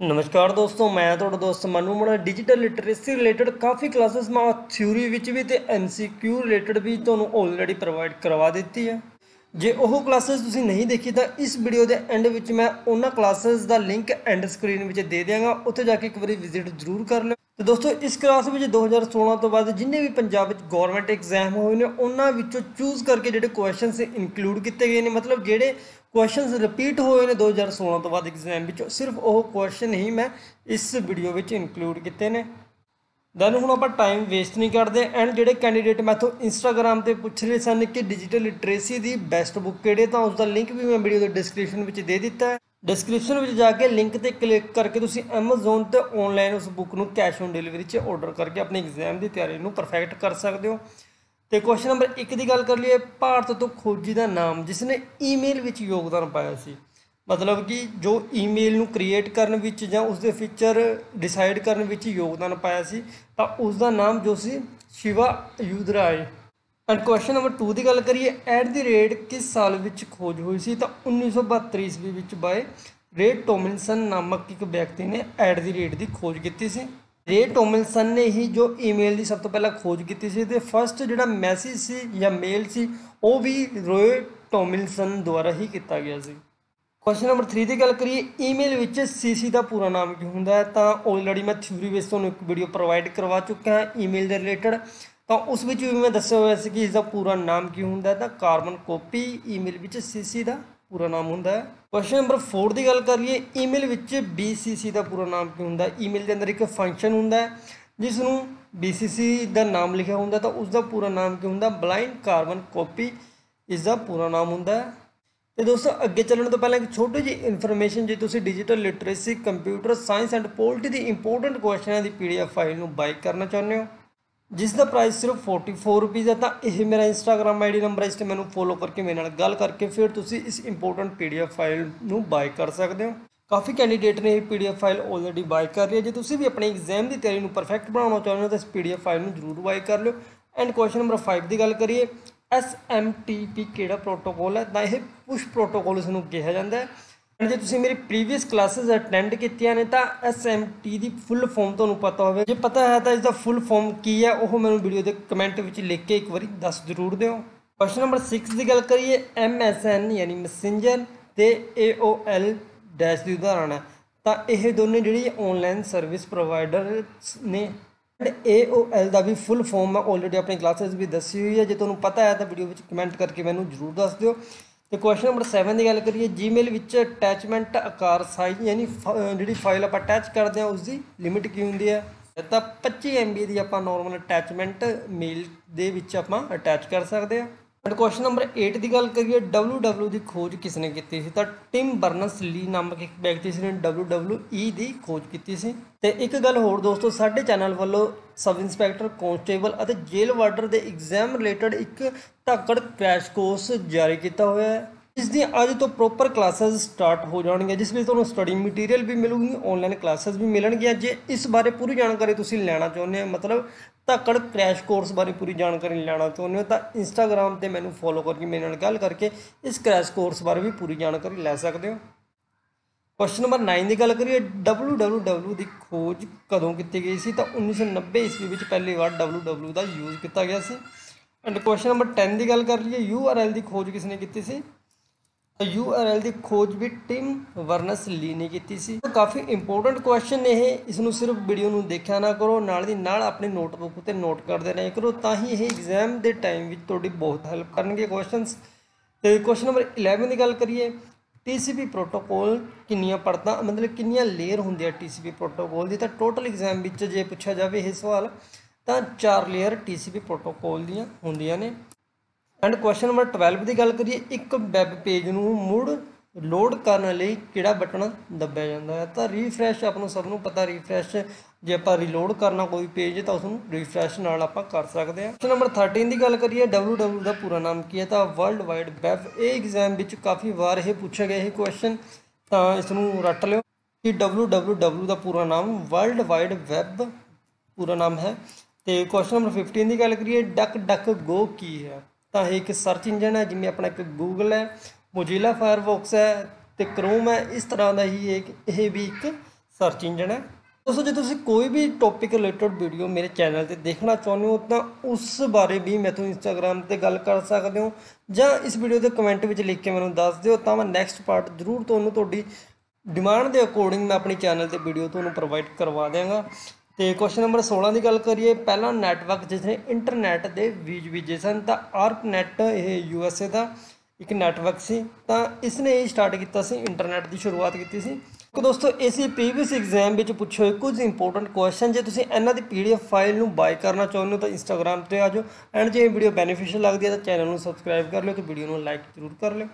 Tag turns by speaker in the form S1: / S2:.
S1: ਨਮਸਕਾਰ ਦੋਸਤੋ, ਮੈਂ ਤੁਹਾਡਾ ਦੋਸਤ ਮਨੂ ਮੋੜਾ ਡਿਜੀਟਲ ਲਿਟਰੇਸੀ ਰਿਲੇਟਡ ਕਾਫੀ ਕਲਾਸਿਸ ਮੈਂ ਥਿਊਰੀ ਵਿੱਚ ਵੀ ਤੇ ਐਮਸੀਕਿਊ ਰਿਲੇਟਡ ਵੀ ਤੁਹਾਨੂੰ ਆਲਰੇਡੀ ਪ੍ਰੋਵਾਈਡ ਕਰਵਾ ਦਿੱਤੀ ਹੈ। ਜੇ ਉਹ ਕਲਾਸਿਸ ਤੁਸੀਂ ਨਹੀਂ ਦੇਖੀ ਤਾਂ ਇਸ ਵੀਡੀਓ ਦੇ ਐਂਡ ਵਿੱਚ ਮੈਂ ਉਹਨਾਂ ਕਲਾਸਿਸ ਦਾ ਲਿੰਕ ਐਂਡ ਸਕਰੀਨ ਵਿੱਚ ਦੇ ਦਿਆਂਗਾ, ਉੱਥੇ ਜਾ ਕੇ ਇੱਕ ਵਾਰੀ ਵਿਜ਼ਿਟ ਜ਼ਰੂਰ ਕਰ ਲਿਓ। ਤੇ ਦੋਸਤੋ, ਇਸ ਕਲਾਸ ਵਿੱਚ 2016 ਤੋਂ ਬਾਅਦ ਜਿੰਨੇ ਵੀ ਪੰਜਾਬ ਵਿੱਚ ਗਵਰਨਮੈਂਟ ਐਗਜ਼ਾਮ ਹੋਏ ਨੇ, ਉਹਨਾਂ ਵਿੱਚੋਂ ਚੂਜ਼ ਕਰਕੇ ਜਿਹੜੇ ਕੁਐਸਚਨਸ ਇਨਕਲੂਡ ਕੀਤੇ ਗਏ ਨੇ, ਮਤਲਬ ਜਿਹੜੇ ਕੁਐਸਚਨਸ ਰਿਪੀਟ ਹੋਏ ਨੇ 2016 ਤੋਂ ਬਾਅਦ ਐਗਜ਼ਾਮ ਵਿੱਚ, ਸਿਰਫ ਉਹ ਕੁਐਸਚਨ ਹੀ ਮੈਂ ਇਸ ਵੀਡੀਓ ਵਿੱਚ ਇਨਕਲੂਡ ਕੀਤੇ ਨੇ। ਦੈਨ ਹੁਣ ਆਪਾਂ ਟਾਈਮ ਵੇਸਟ ਨਹੀਂ ਕਰਦੇ ਐਂਡ ਜਿਹੜੇ ਕੈਂਡੀਡੇਟ ਮੈਥੋਂ ਇੰਸਟਾਗ੍ਰam ਤੇ ਪੁੱਛ ਰਹੇ ਸਨ ਕਿ ਡਿਜੀਟਲ ਲਿਟਰੇਸੀ ਦੀ ਬੈਸਟ ਬੁੱਕ ਕਿਹੜੇ ਤਾਂ ਉਸ ਦਾ ਲਿੰਕ ਵੀ ਮੈਂ ਵੀਡੀਓ ਦੇ ਡਿਸਕ੍ਰਿਪਸ਼ਨ ਵਿੱਚ ਦੇ ਦਿੱਤਾ ਹੈ। ਡਿਸਕ੍ਰਿਪਸ਼ਨ ਵਿੱਚ ਜਾ ਕੇ ਲਿੰਕ ਤੇ ਕਲਿੱਕ ਕਰਕੇ ਤੁਸੀਂ Amazon ਤੇ ਆਨਲਾਈਨ ਉਸ ਬੁੱਕ ਨੂੰ ਕੈਸ਼ ਔਨ ਡਿਲੀਵਰੀ 'ਚ ਆਰਡਰ ਕਰਕੇ ਆਪਣੀ ਐਗਜ਼ਾਮ ਦੀ ਤਿਆਰੀ ਨੂੰ ਪਰਫੈਕਟ ਕਰ ਸਕਦੇ ਹੋ। ਤੇ ਕੁਐਸਚਨ ਨੰਬਰ 1 ਦੀ ਗੱਲ ਕਰ ਲਈਏ, ਭਾਰਤ ਤੋਂ ਖੋਜੀ ਦਾ ਨਾਮ ਜਿਸ ਨੇ ਈਮੇਲ ਵਿੱਚ ਯੋਗਦਾਨ ਪਾਇਆ ਸੀ। ਮਤਲਬ ਕਿ ਜੋ ਈਮੇਲ ਨੂੰ ਕ੍ਰੀਏਟ ਕਰਨ ਵਿੱਚ ਜਾਂ ਉਸ ਦੇ ਫੀਚਰ ਡਿਸਾਈਡ ਕਰਨ ਵਿੱਚ ਯੋਗਦਾਨ ਪਾਇਆ ਸੀ, ਤਾਂ ਉਸ ਦਾ ਨਾਮ ਜੋ ਸੀ ਸ਼ਿਵਾ ਯੂਦਰਾਏ ਐਂਡ ਕੁਐਸਚਨ ਨੰਬਰ 2 ਦੀ ਗੱਲ ਕਰੀਏ ਐਟ ਦੀ ਰੇਟ ਕਿਸ ਸਾਲ ਵਿੱਚ ਖੋਜ ਹੋਈ ਸੀ? ਤਾਂ 1972 ਈਸਵੀ ਵਿੱਚ ਬਾਏ ਰੇ ਟੋਮਿਲਸਨ ਨਾਮਕ ਇੱਕ ਵਿਅਕਤੀ ਨੇ ਐਟ ਦੀ ਰੇਟ ਦੀ ਖੋਜ ਕੀਤੀ ਸੀ। ਰੇ ਟੋਮਿਲਸਨ ਨੇ ਹੀ ਜੋ ਈਮੇਲ ਦੀ ਸਭ ਤੋਂ ਪਹਿਲਾਂ ਖੋਜ ਕੀਤੀ ਸੀ ਤੇ ਫਰਸਟ ਜਿਹੜਾ ਮੈਸੇਜ ਸੀ ਜਾਂ ਮੇਲ ਸੀ, ਉਹ ਵੀ ਰੋਏ ਟੋਮਿਲਸਨ ਦੁਆਰਾ ਹੀ ਕੀਤਾ ਗਿਆ ਸੀ। ਕੁਐਸਚਨ ਨੰਬਰ 3 ਦੀ ਗੱਲ ਕਰੀਏ ਈਮੇਲ ਵਿੱਚ ਸੀਸੀ ਦਾ ਪੂਰਾ ਨਾਮ ਕੀ ਹੁੰਦਾ ਹੈ? ਤਾਂ ਆਲਰੇਡੀ ਮੈਂ ਥਿਊਰੀ ਵਿੱਚ ਤੁਹਾਨੂੰ ਇੱਕ ਵੀਡੀਓ ਪ੍ਰੋਵਾਈਡ ਕਰਵਾ ਚੁੱਕਾ ਹਾਂ ਈਮੇਲ ਦੇ ਰਿਲੇਟਡ ਤਾਂ ਉਸ ਵਿੱਚ ਵੀ ਮੈਂ ਦੱਸਿਆ ਹੋਇਆ ਸੀ ਕਿ ਇਸ ਦਾ ਪੂਰਾ ਨਾਮ ਕੀ ਹੁੰਦਾ ਤਾਂ ਕਾਰਬਨ ਕਾਪੀ ਈਮੇਲ ਵਿੱਚ ਸੀਸੀ ਦਾ ਪੂਰਾ ਨਾਮ ਹੁੰਦਾ ਹੈ। ਕੁਐਸਚਨ ਨੰਬਰ 4 ਦੀ ਗੱਲ ਕਰੀਏ, ਈਮੇਲ ਵਿੱਚ BCC ਦਾ ਪੂਰਾ ਨਾਮ ਕੀ ਹੁੰਦਾ ਈਮੇਲ ਦੇ ਅੰਦਰ ਇੱਕ ਫੰਕਸ਼ਨ ਹੁੰਦਾ ਹੈ ਜਿਸ ਨੂੰ BCC ਦਾ ਨਾਮ ਲਿਖਿਆ ਹੁੰਦਾ ਤਾਂ ਉਸ ਦਾ ਪੂਰਾ ਨਾਮ ਕੀ ਹੁੰਦਾ? ਬਲਾਈਂਡ ਕਾਰਬਨ ਕਾਪੀ ਇਸ ਦਾ ਪੂਰਾ ਨਾਮ ਹੁੰਦਾ ਹੈ। ਤੇ ਦੋਸਤੋ, ਅੱਗੇ ਚੱਲਣ ਤੋਂ ਪਹਿਲਾਂ ਇੱਕ ਛੋਟੀ ਜਿਹੀ ਇਨਫੋਰਮੇਸ਼ਨ ਜੇ ਤੁਸੀਂ digital literacy computer science and polity the important ਕੁਐਸਚਨਾਂ ਦੀ ਪੀਡੀਐਫ ਫਾਈਲ ਨੂੰ ਬਾਈ ਕਰਨਾ ਚਾਹੁੰਦੇ ਹੋ ਜਿਸ ਦਾ ਪ੍ਰਾਈਸ ਸਿਰਫ 44 ਰੁਪਏ ਹੈ, ਤਾਂ ਇਹ ਮੇਰਾ ਇੰਸਟਾਗ੍ਰam ਆਈਡੀ ਨੰਬਰ ਹੈ, ਇਸ ਤੇ ਮੈਨੂੰ ਫੋਲੋ ਕਰਕੇ, ਮੇਰੇ ਨਾਲ ਗੱਲ ਕਰਕੇ, ਫਿਰ ਤੁਸੀਂ ਇਸ ਇੰਪੋਰਟੈਂਟ ਪੀਡੀਐਫ ਫਾਈਲ ਨੂੰ ਬਾਈ ਕਰ ਸਕਦੇ ਹੋ। ਕਾਫੀ ਕੈਂਡੀਡੇਟ ਨੇ ਇਹ ਪੀਡੀਐਫ ਫਾਈਲ ਆਲਰੇਡੀ ਬਾਈ ਕਰ ਲਈ ਹੈ। ਜੇ ਤੁਸੀਂ ਵੀ ਆਪਣੀ ਐਗਜ਼ਾਮ ਦੀ ਤਿਆਰੀ ਨੂੰ ਪਰਫੈਕਟ ਬਣਾਉਣਾ ਚਾਹੁੰਦੇ ਹੋ, ਤਾਂ ਇਸ ਪੀਡੀਐਫ ਫਾਈਲ ਨੂੰ ਜ਼ਰੂਰ ਬਾਈ ਕਰ ਲਿਓ। ਐਂਡ ਕੁਐਸਚਨ ਨੰਬਰ 5 ਦੀ ਗੱਲ ਕਰੀਏ SMTP ਕਿਹੜਾ ਪ੍ਰੋਟੋਕੋਲ ਹੈ? ਤਾਂ ਇਹ ਪੁਸ਼ ਪ੍ਰੋਟੋਕੋਲ ਇਸ ਨੂੰ ਕਿਹਾ ਜਾਂਦਾ ਹੈ। ਜੇ ਤੁਸੀਂ ਮੇਰੀ ਪ੍ਰੀਵੀਅਸ ਕਲਾਸਿਸ ਅਟੈਂਡ ਕੀਤੀਆਂ ਨੇ, ਤਾਂ SMT ਦੀ ਫੁੱਲ ਫਾਰਮ ਤੁਹਾਨੂੰ ਪਤਾ ਹੋਵੇ। ਜੇ ਪਤਾ ਹੈ, ਤਾਂ ਇਸ ਦਾ ਫੁੱਲ ਫਾਰਮ ਕੀ ਹੈ, ਉਹ ਮੈਨੂੰ ਵੀਡੀਓ ਦੇ ਕਮੈਂਟ ਵਿੱਚ ਲਿਖ ਕੇ ਇੱਕ ਵਾਰੀ ਦੱਸ ਜ਼ਰੂਰ ਦਿਓ। ਕੁਐਸਚਨ ਨੰਬਰ 6 ਦੀ ਗੱਲ ਕਰੀਏ MSN ਯਾਨੀ ਮੈਸੇਂਜਰ ਤੇ AOL ਡੈਸ਼ ਦੀ ਉਦਾਹਰਣ ਹੈ। ਤਾਂ ਇਹ ਦੋਨੇ ਜਿਹੜੀ ਆਨਲਾਈਨ ਸਰਵਿਸ ਪ੍ਰੋਵਾਈਡਰ ਨੇ AOL ਦਾ ਵੀ ਫੁੱਲ ਫਾਰਮ ਮੈਂ ਆਲਰੇਡੀ ਆਪਣੀ ਕਲਾਸਿਸ ਵੀ ਦੱਸੀ ਹੋਈ ਹੈ। ਜੇ ਤੁਹਾਨੂੰ ਪਤਾ ਹੈ, ਤਾਂ ਵੀਡੀਓ ਵਿੱਚ ਕਮੈਂਟ ਕਰਕੇ ਮੈਨੂੰ ਜ਼ਰੂਰ ਦੱਸ ਦਿਓ। ਤੇ ਕੁਐਸਚਨ ਨੰਬਰ 7 ਦੀ ਗੱਲ ਕਰੀਏ ਜੀਮੇਲ ਵਿੱਚ ਅਟੈਚਮੈਂਟ ਆਕਾਰ ਸਾਈਜ਼ ਯਾਨੀ ਜਿਹੜੀ ਫਾਈਲ ਆਪਾਂ ਅਟੈਚ ਕਰਦੇ ਹਾਂ ਉਸ ਦੀ ਲਿਮਿਟ ਕੀ ਹੁੰਦੀ ਹੈ? ਤਾਂ 25 MB ਦੀ ਆਪਾਂ ਨਾਰਮਲ ਅਟੈਚਮੈਂਟ ਮੇਲ ਦੇ ਵਿੱਚ ਆਪਾਂ ਅਟੈਚ ਕਰ ਸਕਦੇ ਹਾਂ। ਐਂਡ ਕੁਐਸਚਨ ਨੰਬਰ 8 ਦੀ ਗੱਲ ਕਰੀਏ WW ਦੀ ਖੋਜ ਕਿਸ ਨੇ ਕੀਤੀ ਸੀ? ਤਾਂ ਟਿਮ ਬਰਨਸ ਲੀ ਨਾਮਕ ਇੱਕ ਵਿਅਕਤੀ ਸੀ ਨੇ WWE ਦੀ ਖੋਜ ਕੀਤੀ ਸੀ। ਤੇ ਇੱਕ ਗੱਲ ਹੋਰ ਦੋਸਤੋ, ਸਾਡੇ ਚੈਨਲ ਵੱਲੋਂ ਸਬ ਇੰਸਪੈਕਟਰ ਕਨਸਟੇਬਲ ਅਤੇ ਜੇਲ੍ਹ ਵਾਰਡਰ ਦੇ ਐਗਜ਼ਾਮ ਰਿਲੇਟਡ ਇੱਕ ਧਾਕੜ ਕ੍ਰੈਸ਼ ਕੋਰਸ ਜਾਰੀ ਕੀਤਾ ਹੋਇਆ ਹੈ। ਇਸ ਦੀ ਅੱਜ ਤੋਂ ਪ੍ਰੋਪਰ ਕਲਾਸਿਸ ਸਟਾਰਟ ਹੋ ਜਾਣਗੀਆਂ, ਜਿਸ ਵਿੱਚ ਤੁਹਾਨੂੰ ਸਟੱਡੀ ਮਟੀਰੀਅਲ ਵੀ ਮਿਲੂਗੀ ਆਨਲਾਈਨ ਕਲਾਸਿਸ ਵੀ ਮਿਲਣਗੀਆਂ। ਜੇ ਇਸ ਬਾਰੇ ਪੂਰੀ ਜਾਣਕਾਰੀ ਤੁਸੀਂ ਲੈਣਾ ਚਾਹੁੰਦੇ ਹੋ, ਮਤਲਬ ਧੱਕੜ ਕ੍ਰੈਸ਼ ਕੋਰਸ ਬਾਰੇ ਪੂਰੀ ਜਾਣਕਾਰੀ ਲੈਣਾ ਚਾਹੁੰਦੇ ਹੋ, ਤਾਂ ਇੰਸਟਾਗ੍ਰam ਤੇ ਮੈਨੂੰ ਫੋਲੋ ਕਰਕੇ, ਮੇਰੇ ਨਾਲ ਗੱਲ ਕਰਕੇ ਇਸ ਕ੍ਰੈਸ਼ ਕੋਰਸ ਬਾਰੇ ਵੀ ਪੂਰੀ ਜਾਣਕਾਰੀ ਲੈ ਸਕਦੇ ਹੋ। ਕੁਐਸਚਨ ਨੰਬਰ 9 ਦੀ ਗੱਲ ਕਰੀਏ www ਦੀ ਖੋਜ ਕਦੋਂ ਕੀਤੀ ਗਈ ਸੀ? ਤਾਂ 1990 ਈਸਵੀ ਵਿੱਚ ਪਹਿਲੀ ਵਾਰ www ਦਾ ਯੂਜ਼ ਕੀਤਾ ਗਿਆ ਸੀ। ਐਂਡ ਕੁਐਸਚਨ ਨੰਬਰ 10 ਦੀ ਗੱਲ ਕਰ ਲਈਏ URL ਦੀ ਖੋਜ ਕਿਸ ਨੇ ਕੀਤੀ ਸੀ? ਤਾਂ URL ਦੀ ਖੋਜ ਵੀ ਟਿਮ ਵਰਨਸ ਲੀ ਨੇ ਕੀਤੀ ਸੀ। ਕਾਫੀ ਇੰਪੋਰਟੈਂਟ ਕੁਐਸਚਨ ਇਹ ਇਸ ਨੂੰ ਸਿਰਫ ਵੀਡੀਓ ਨੂੰ ਦੇਖਿਆ ਨਾ ਕਰੋ, ਨਾਲ ਦੀ ਨਾਲ ਆਪਣੀ ਨੋਟਬੁੱਕ ਉੱਤੇ ਨੋਟ ਕਰਦੇ ਰਹੇ ਕਰੋ, ਤਾਂ ਹੀ ਇਹ ਐਗਜ਼ਾਮ ਦੇ ਟਾਈਮ ਵਿੱਚ ਤੁਹਾਡੀ ਬਹੁਤ ਹੈਲਪ ਕਰਨਗੇ ਕੁਐਸਚਨਸ ਤੇ ਕੁਐਸਚਨ ਨੰਬਰ 11 ਦੀ ਗੱਲ ਕਰੀਏ TCP ਪ੍ਰੋਟੋਕੋਲ ਕਿੰਨੀਆਂ ਪਰਤਾਂ ਮਤਲਬ ਕਿੰਨੀਆਂ ਲੇਅਰ ਹੁੰਦੀ ਹੁੰਦੀਆਂ TCP ਪ੍ਰੋਟੋਕੋਲ ਦੀ? ਤਾਂ ਟੋਟਲ ਐਗਜ਼ਾਮ ਵਿੱਚ ਜੇ ਪੁੱਛਿਆ ਜਾਵੇ ਇਹ ਸਵਾਲ, ਤਾਂ ਚਾਰ ਲੇਅਰ TCP ਪ੍ਰੋਟੋਕੋਲ ਦੀਆਂ ਹੁੰਦੀਆਂ ਨੇ। ਐਂਡ ਕੁਐਸਚਨ ਨੰਬਰ 12 ਦੀ ਗੱਲ ਕਰੀਏ, ਇੱਕ ਵੈਬ ਪੇਜ ਨੂੰ ਮੁੜ ਲੋਡ ਕਰਨ ਲਈ ਕਿਹੜਾ ਬਟਨ ਦੱਬਿਆ ਜਾਂਦਾ ਹੈ? ਤਾਂ ਰੀਫਰੈਸ਼ ਆਪ ਨੂੰ ਸਭ ਨੂੰ ਪਤਾ ਰੀਫਰੈਸ਼ ਜੇ ਆਪਾਂ ਰੀਲੋਡ ਕਰਨਾ ਕੋਈ ਪੇਜ ਤਾਂ ਉਸ ਨੂੰ ਰੀਫਰੈਸ਼ ਨਾਲ ਆਪਾਂ ਕਰ ਸਕਦੇ ਹਾਂ। ਕੁਐਸਚਨ ਨੰਬਰ 13 ਦੀ ਗੱਲ ਕਰੀਏ www ਦਾ ਪੂਰਾ ਨਾਮ ਕੀ ਹੈ? ਤਾਂ ਵਰਲਡ ਵਾਈਡ ਵੈਬ ਇਹ ਐਗਜ਼ਾਮ ਵਿੱਚ ਕਾਫੀ ਵਾਰ ਇਹ ਪੁੱਛਿਆ ਗਿਆ ਇਹ ਕੁਐਸਚਨ ਤਾਂ ਇਸ ਨੂੰ ਰੱਟ ਲਿਓ ਕਿ www ਦਾ ਪੂਰਾ ਨਾਮ ਵਰਲਡ ਵਾਈਡ ਵੈਬ ਪੂਰਾ ਨਾਮ ਹੈ। ਤੇ ਕੁਐਸਚਨ ਨੰਬਰ 15 ਦੀ ਗੱਲ ਕਰੀਏ ਡਕ ਡਕ ਗੋ ਕੀ ਹੈ? ਤਾਂ ਇਹ ਇੱਕ ਸਰਚ ਇੰਜਨ ਹੈ, ਜਿਵੇਂ ਆਪਣਾ ਇੱਕ ਗੂਗਲ ਹੈ ਮੋਜ਼ੀਲਾ ਫਾਇਰਫੌਕਸ ਹੈ ਤੇ ਕ੍ਰੋਮ ਹੈ, ਇਸ ਤਰ੍ਹਾਂ ਦਾ ਹੀ ਇੱਕ, ਇਹ ਵੀ ਇੱਕ ਸਰਚ ਇੰਜਨ ਹੈ। ਦੋਸਤੋ, ਜੇ ਤੁਸੀਂ ਕੋਈ ਵੀ ਟੌਪਿਕ ਰਿਲੇਟਡ ਵੀਡੀਓ ਮੇਰੇ ਚੈਨਲ ਤੇ ਦੇਖਣਾ ਚਾਹੁੰਦੇ ਹੋ, ਤਾਂ ਉਸ ਬਾਰੇ ਵੀ ਮੈਥੋਂ ਇੰਸਟਾਗ੍ਰam ਤੇ ਗੱਲ ਕਰ ਸਕਦੇ ਹੋ ਜਾਂ ਇਸ ਵੀਡੀਓ ਦੇ ਕਮੈਂਟ ਵਿੱਚ ਲਿਖ ਕੇ ਮੈਨੂੰ ਦੱਸ ਦਿਓ, ਤਾਂ ਮੈਂ ਨੈਕਸਟ ਪਾਰਟ ਜ਼ਰੂਰ ਤੁਹਾਨੂੰ ਤੁਹਾਡੀ ਡਿਮਾਂਡ ਦੇ ਅਕੋਰਡਿੰਗ ਮੈਂ ਆਪਣੀ ਚੈਨਲ ਤੇ ਵੀਡੀਓ ਤੁਹਾਨੂੰ ਪ੍ਰੋਵਾਈਡ ਕਰਵਾ ਦਿਆਂਗਾ। ਤੇ ਕੁਐਸਚਨ ਨੰਬਰ 16 ਦੀ ਗੱਲ ਕਰੀਏ, ਪਹਿਲਾ ਨੈਟਵਰਕ ਜਿਸ ਨੇ ਇੰਟਰਨੈਟ ਦੇ ਬੀਜ ਬੀਜੇ ਸਨ, ਤਾਂ ਆਰਪਨੈਟ ਇਹ ਯੂ ਐਸ ਏ ਦਾ ਇੱਕ ਨੈਟਵਰਕ ਸੀ, ਤਾਂ ਇਸਨੇ ਇਹ ਸਟਾਰਟ ਕੀਤਾ ਸੀ ਇੰਟਰਨੈਟ ਦੀ ਸ਼ੁਰੂਆਤ ਕੀਤੀ ਸੀ। ਕਿ ਦੋਸਤੋ ਇਸੇ ਪ੍ਰੀਵੀਅਸ ਐਗਜ਼ਾਮ ਵਿੱਚ, ਪੁੱਛੇ ਹੋਏ ਕੁਝ ਇੰਪੋਰਟੈਂਟ ਕੁਐਸਚਨ ਜੇ ਤੁਸੀਂ ਇਹਨਾਂ ਦੀ ਪੀਡੀਐਫ ਫਾਈਲ ਨੂੰ ਬਾਈ ਕਰਨਾ ਚਾਹੁੰਦੇ ਹੋ, ਤਾਂ ਇੰਸਟਾਗ੍ਰam ਤੇ ਆ ਜਾਓ ਐਂਡ ਜੇ ਇਹ ਵੀਡੀਓ ਬੈਨੀਫੀਸ਼ੀਅਲ ਲੱਗਦੀ ਹੈ, ਤਾਂ ਚੈਨਲ ਨੂੰ ਸਬਸਕ੍ਰਾਈਬ ਕਰ ਲਿਓ ਤੇ ਵੀਡੀਓ ਨੂੰ ਲਾਈਕ ਜ਼ਰੂਰ ਕਰ ਲਿਓ।